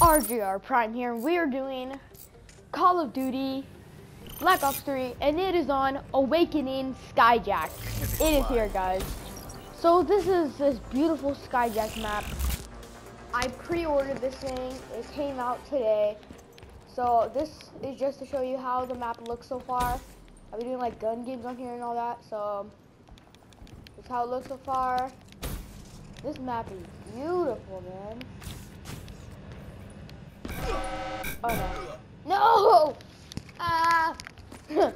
RJR Prime here, and we are doing Call of Duty Black Ops 3, and it is on Awakening Skyjack. It is here, guys. So this is this beautiful Skyjack map. I pre-ordered this thing. It came out today. So this is just to show you how the map looks so far. I've been doing like gun games on here and all that. So this is how it looks so far. This map is beautiful, man. Oh no. Ah!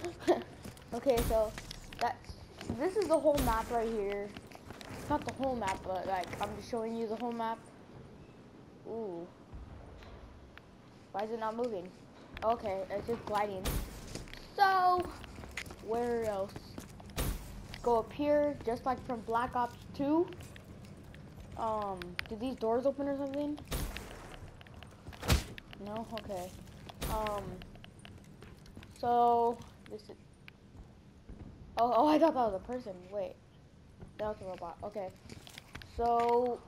okay, so that's this is the whole map right here. It's not the whole map, but like I'm just showing you the whole map. Ooh. Why is it not moving? Okay, it's just gliding. So where else? Go up here, just like from Black Ops 2. Um, did these doors open or something? No? Okay. Um, so, this is, oh, oh, I thought that was a person. Wait, that was a robot. Okay. So,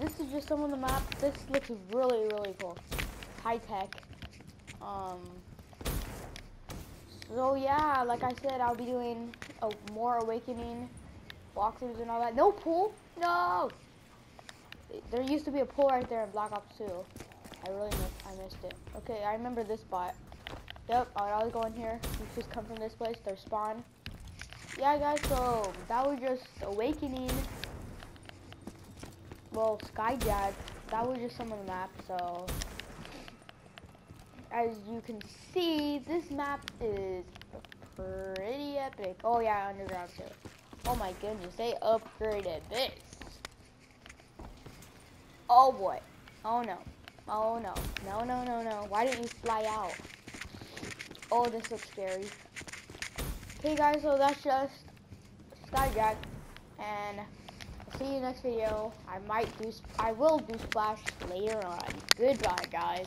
this is just some of the map. This looks really, really cool. High tech. Um, so yeah, like I said, I'll be doing a more awakening walkthroughs and all that. No pool? No! There used to be a pool right there in Black Ops 2. I really missed, I missed it. Okay, I remember this spot. Yep, I'll go in here. You just come from this place, their spawn. Yeah, guys, so that was just Awakening. Well, Skyjack. That was just some of the map, so. As you can see, this map is pretty epic. Oh, yeah, underground too. Oh my goodness, they upgraded this. Oh boy. Oh no. Oh no. No, no, no, no. Why didn't you fly out? Oh, this looks scary. Okay guys, so that's just Skyjack. And I'll see you next video. I might do, I will do Splash later on. Goodbye guys.